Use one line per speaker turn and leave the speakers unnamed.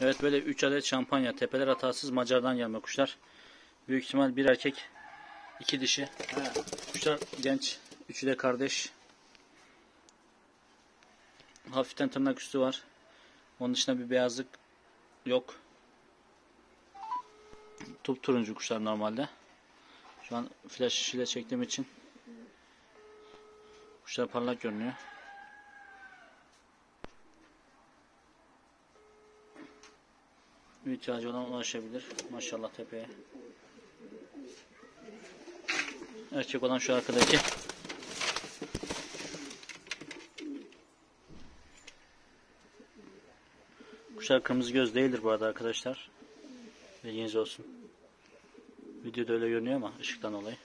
Evet böyle 3 adet şampanya. Tepeler hatasız Macar'dan gelme kuşlar. Büyük ihtimal bir erkek, iki dişi. Kuşlar genç. Üçü de kardeş. Hafiften tırnak üstü var. Onun dışında bir beyazlık yok. Tup turuncu kuşlar normalde. Şu an flash ile çektiğim için kuşlar parlak görünüyor. İhtiyacı olan ulaşabilir. Maşallah tepeye. Erkek olan şu arkadaki. Kuşlar kırmızı göz değildir bu arada arkadaşlar. Bilginiz olsun. Videoda öyle görünüyor ama ışıktan dolayı.